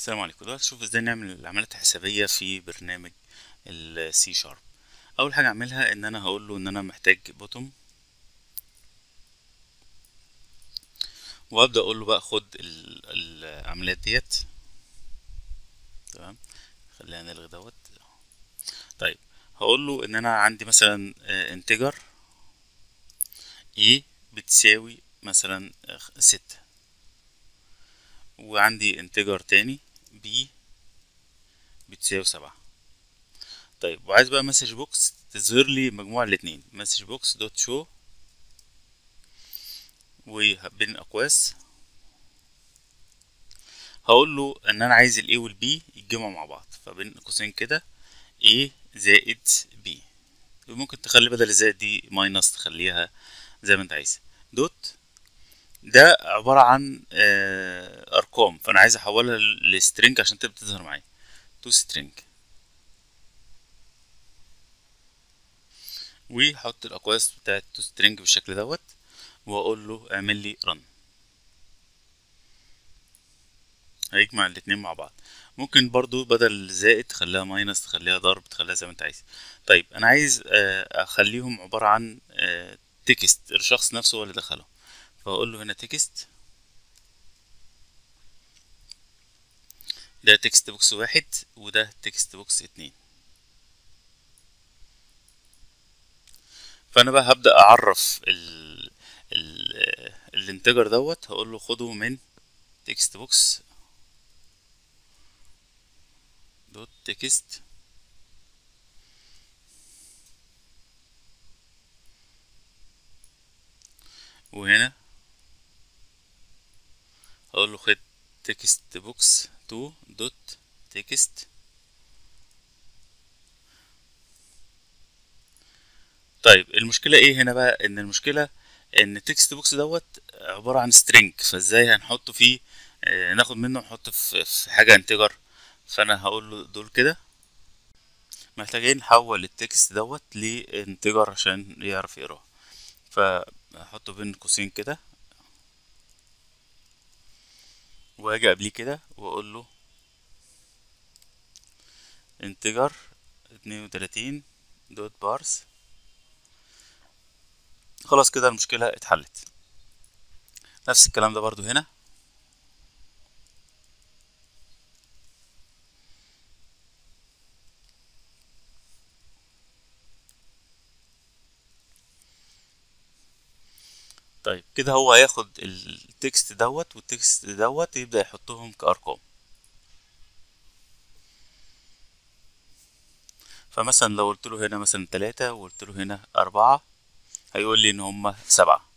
السلام عليكم. دلوقتي نشوف إزاي نعمل العمليات الحسابية في برنامج ال C sharp أول حاجة أعملها إن أنا هقول له إن أنا محتاج button وأبدأ أقول له بقى خد ال- العمليات ديت. تمام؟ خلينا نلغي دوت. طيب هقول له إن أنا عندي مثلا integer A بتساوي مثلا آه، ستة. وعندي integer تاني B بتساوي سبعة. طيب وعايز بقى message box تظهر لي مجموع الاتنين. message box dot show وبين أقواس. هقول له إن أنا عايز ال A وال B يتجمعوا مع بعض. فبين قوسين كده A زائد B. ممكن تخلي بدل الزائد دي minus تخليها زي ما أنت عايز. دوت ده عبارة عن آه، أرقام. فأنا عايز أحولها ل string عشان تبدأ تظهر معايا. to string. وهحط الأقواس بتاعت to string بالشكل دوت وأقول له اعمل لي run هيجمع الاتنين مع بعض. ممكن برضو بدل زائد تخليها minus تخليها ضرب تخليها زي ما أنت عايز. طيب أنا عايز آه، أخليهم عبارة عن text الشخص نفسه هو اللي دخله. فأقول له هنا text ده text box واحد وده text box اتنين. فأنا بقى هبدأ أعرف ال ال ال integer دوت. هقول له خده من text box dot text وهنا له خد text box two dot text طيب المشكلة إيه هنا بقى؟ إن المشكلة إن ال text box دوت عبارة عن string فإزاي هنحطه فيه؟ آه، ناخد منه نحطه في في حاجة integer فأنا هقول له دول كده. محتاجين نحول ال text دوت ل integer عشان يعرف يقراه فهحطه بين قوسين كده. واجي قبليه كده واقول له integer اتنين وتلاتين dot parse. خلاص كده المشكلة اتحلت. نفس الكلام ده برضو هنا. طيب. كده هو هياخد التكست دوت والتكست دوت يبدأ يحطهم كأرقام. فمثلا لو قلت له هنا مثلا تلاتة وقلت له هنا أربعة هيقول لي إن هما سبعة.